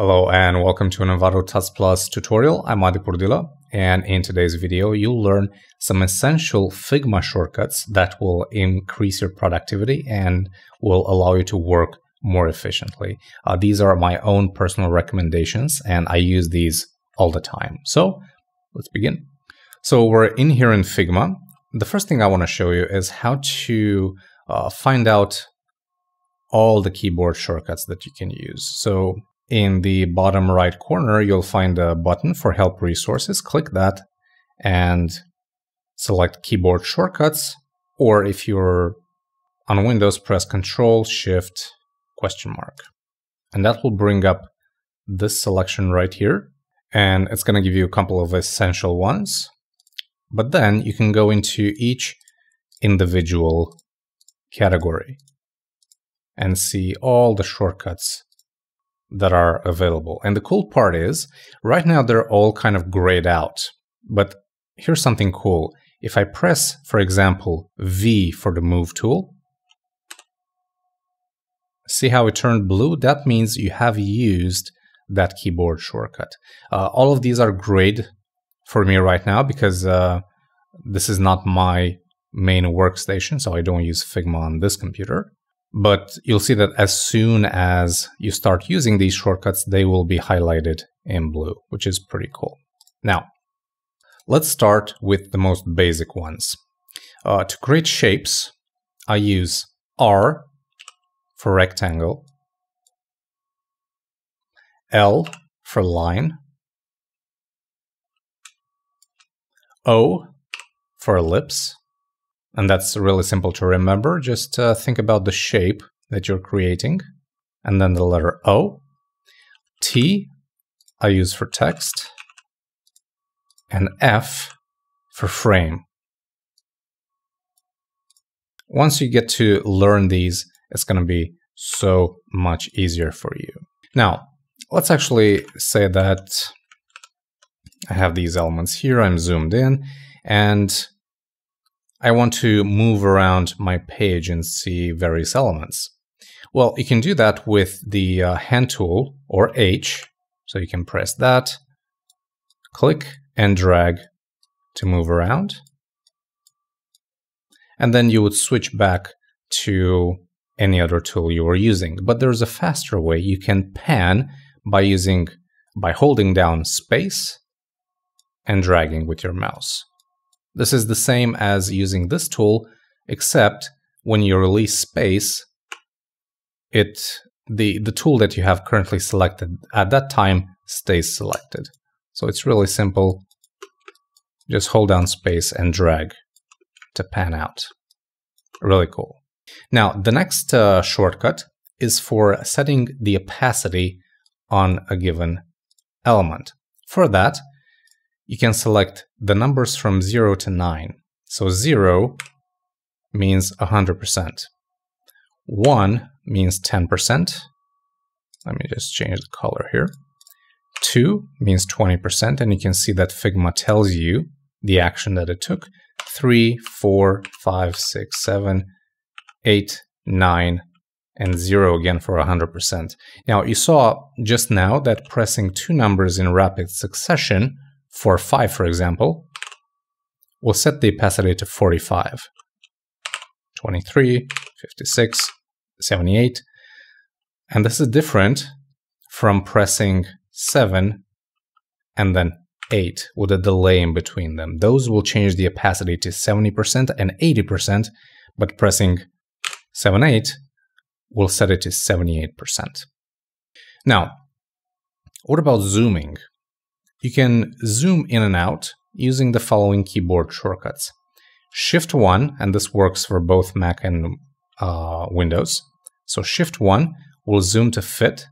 Hello and welcome to an Envato Tuts Plus tutorial. I'm Adi Purdila and in today's video you'll learn some essential Figma shortcuts that will increase your productivity and will allow you to work more efficiently. Uh, these are my own personal recommendations and I use these all the time. So let's begin. So we're in here in Figma. The first thing I want to show you is how to uh, find out all the keyboard shortcuts that you can use. So in the bottom right corner, you'll find a button for help resources. Click that and select keyboard shortcuts. Or if you're on Windows, press Control Shift question mark. And that will bring up this selection right here. And it's going to give you a couple of essential ones. But then you can go into each individual category and see all the shortcuts that are available. And the cool part is, right now they're all kind of grayed out. But here's something cool. If I press, for example, V for the move tool, see how it turned blue? That means you have used that keyboard shortcut. Uh, all of these are grayed for me right now because uh, this is not my main workstation, so I don't use Figma on this computer. But you'll see that as soon as you start using these shortcuts, they will be highlighted in blue, which is pretty cool. Now, let's start with the most basic ones. Uh, to create shapes, I use R for rectangle, L for line, O for ellipse, and that's really simple to remember. Just uh, think about the shape that you're creating and then the letter O. T I use for text and F for frame. Once you get to learn these, it's going to be so much easier for you. Now, let's actually say that I have these elements here, I'm zoomed in, and I want to move around my page and see various elements. Well, you can do that with the uh, hand tool or H. So you can press that, click and drag to move around. And then you would switch back to any other tool you were using. But there's a faster way. You can pan by using by holding down space and dragging with your mouse. This is the same as using this tool, except when you release space, it the, the tool that you have currently selected at that time stays selected. So it's really simple. Just hold down space and drag to pan out. Really cool. Now, the next uh, shortcut is for setting the opacity on a given element. For that, you can select the numbers from 0 to 9. So 0 means 100%. 1 means 10%. Let me just change the color here. 2 means 20%, and you can see that Figma tells you the action that it took. 3, 4, 5, 6, 7, 8, 9, and 0 again for 100%. Now, you saw just now that pressing two numbers in rapid succession for 5, for example, we'll set the opacity to 45. 23, 56, 78. And this is different from pressing 7 and then 8 with a delay in between them. Those will change the opacity to 70% and 80%, but pressing 7, 8 will set it to 78%. Now, what about zooming? You can zoom in and out using the following keyboard shortcuts. Shift 1, and this works for both Mac and uh, Windows. So Shift 1 will zoom to fit.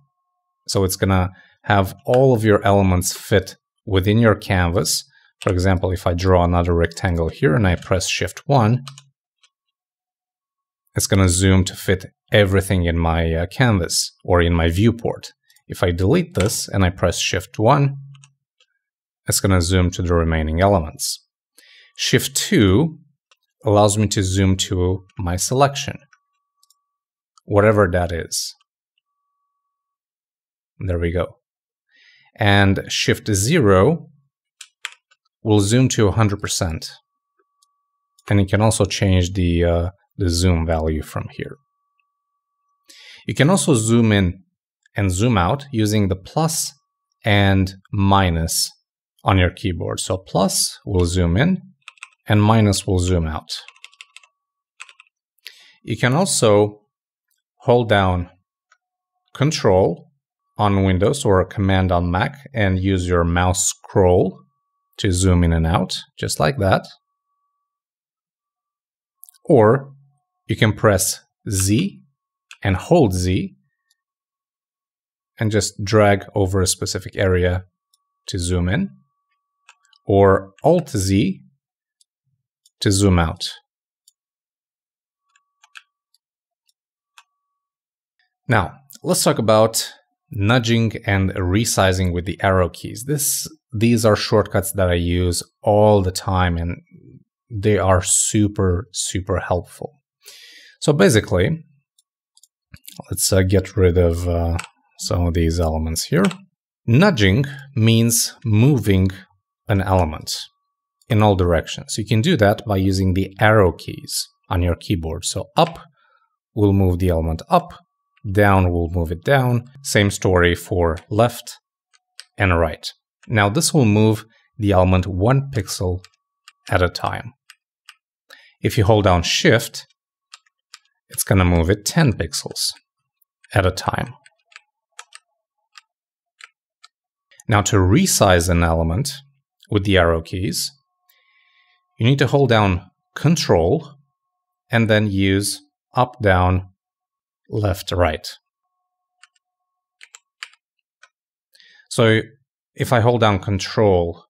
So it's going to have all of your elements fit within your canvas. For example, if I draw another rectangle here and I press Shift 1, it's going to zoom to fit everything in my uh, canvas or in my viewport. If I delete this and I press Shift 1, it's going to zoom to the remaining elements. Shift 2 allows me to zoom to my selection, whatever that is. There we go. and Shift 0 will zoom to 100%. And you can also change the, uh, the zoom value from here. You can also zoom in and zoom out using the plus and minus on your keyboard. So plus will zoom in and minus will zoom out. You can also hold down Control on Windows or Command on Mac and use your mouse scroll to zoom in and out, just like that. Or you can press Z and hold Z and just drag over a specific area to zoom in, or Alt Z to zoom out. Now, let's talk about nudging and resizing with the arrow keys. This these are shortcuts that I use all the time and they are super super helpful. So basically, let's uh, get rid of uh, some of these elements here. Nudging means moving an element in all directions. You can do that by using the arrow keys on your keyboard. So up will move the element up, down will move it down. Same story for left and right. Now this will move the element one pixel at a time. If you hold down shift, it's going to move it 10 pixels at a time. Now to resize an element with the arrow keys, you need to hold down Control and then use up, down, left, right. So if I hold down Control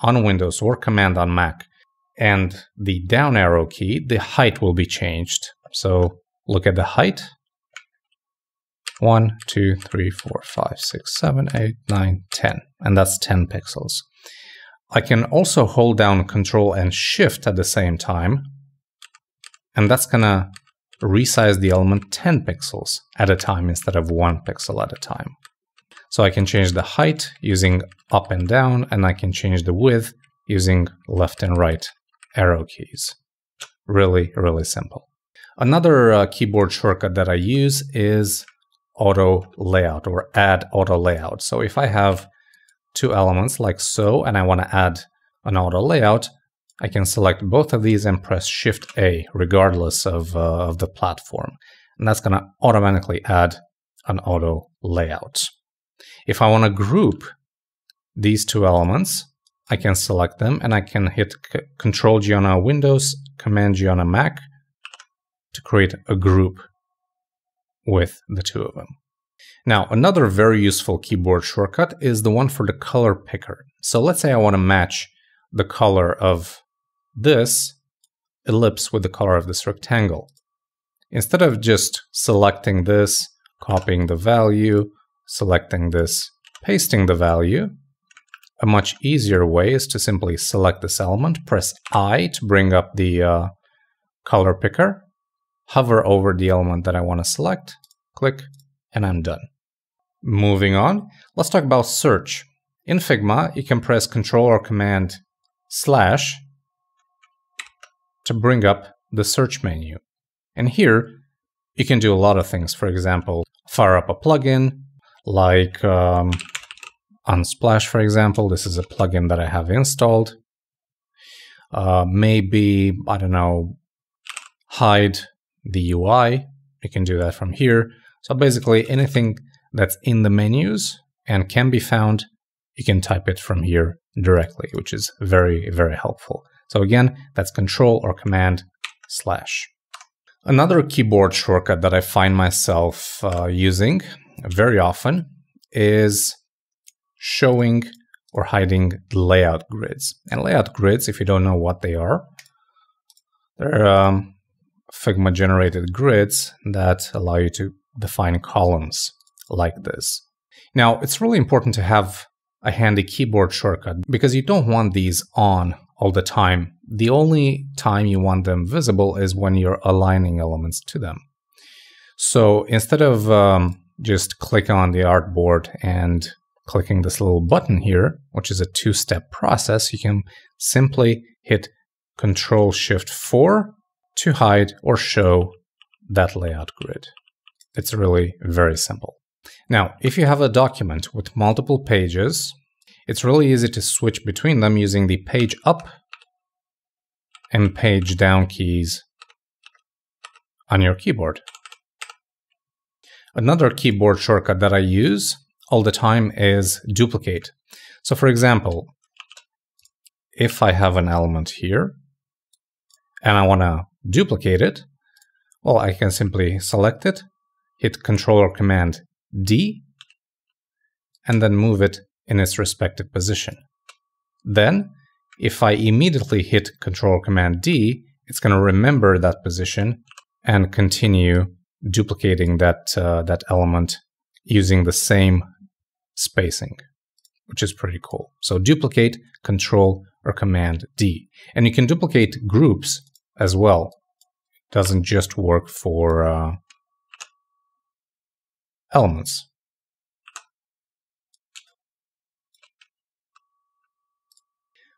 on Windows or Command on Mac and the down arrow key, the height will be changed. So look at the height 1, 2, 3, 4, 5, 6, 7, 8, 9, 10. And that's 10 pixels. I can also hold down Control and Shift at the same time. And that's to resize the element 10 pixels at a time instead of 1 pixel at a time. So I can change the height using up and down, and I can change the width using left and right arrow keys. Really, really simple. Another uh, keyboard shortcut that I use is auto layout or add auto layout. So if I have two elements like so, and I want to add an auto layout, I can select both of these and press Shift A regardless of, uh, of the platform. And that's going to automatically add an auto layout. If I want to group these two elements, I can select them and I can hit Control G on a Windows, Command G on a Mac to create a group with the two of them. Now, another very useful keyboard shortcut is the one for the color picker. So let's say I want to match the color of this ellipse with the color of this rectangle. Instead of just selecting this, copying the value, selecting this, pasting the value, a much easier way is to simply select this element, press I to bring up the uh, color picker, hover over the element that I want to select, click, and I'm done. Moving on, let's talk about search. In Figma, you can press Control or Command slash to bring up the search menu. And here, you can do a lot of things. For example, fire up a plugin, like um, Unsplash, for example. This is a plugin that I have installed. Uh, maybe, I don't know, hide the UI. You can do that from here. So basically anything that's in the menus and can be found, you can type it from here directly, which is very, very helpful. So again, that's control or command slash. Another keyboard shortcut that I find myself uh, using very often is showing or hiding layout grids. And layout grids, if you don't know what they are, they're um, Figma generated grids that allow you to define columns like this. Now, it's really important to have a handy keyboard shortcut because you don't want these on all the time. The only time you want them visible is when you're aligning elements to them. So instead of um, just clicking on the artboard and clicking this little button here, which is a two-step process, you can simply hit Control Shift 4 to hide or show that layout grid. It's really very simple. Now, if you have a document with multiple pages, it's really easy to switch between them using the page up and page down keys on your keyboard. Another keyboard shortcut that I use all the time is duplicate. So for example, if I have an element here and I want to duplicate it, well, I can simply select it, hit Control or Command D, and then move it in its respective position. Then, if I immediately hit Control or Command D, it's going to remember that position and continue duplicating that uh, that element using the same spacing, which is pretty cool. So duplicate, Control or Command D, and you can duplicate groups as well. It doesn't just work for uh, elements.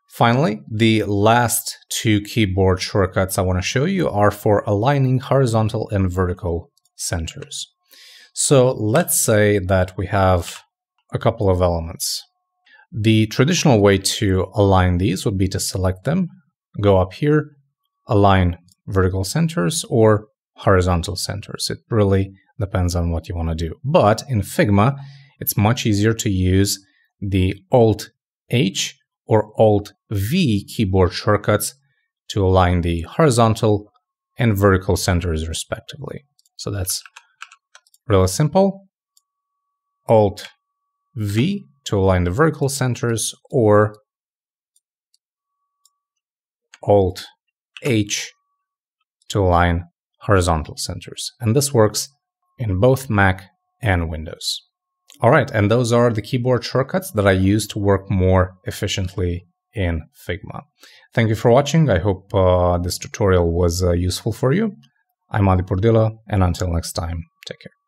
Finally, the last two keyboard shortcuts I want to show you are for aligning horizontal and vertical centers. So let's say that we have a couple of elements. The traditional way to align these would be to select them, go up here, align vertical centers or horizontal centers. It really depends on what you want to do. But in Figma, it's much easier to use the Alt H or Alt V keyboard shortcuts to align the horizontal and vertical centers respectively. So that's really simple. Alt V to align the vertical centers or Alt H to align horizontal centers. And this works in both Mac and Windows. All right, and those are the keyboard shortcuts that I use to work more efficiently in Figma. Thank you for watching. I hope uh, this tutorial was uh, useful for you. I'm Adi Purdila, and until next time, take care.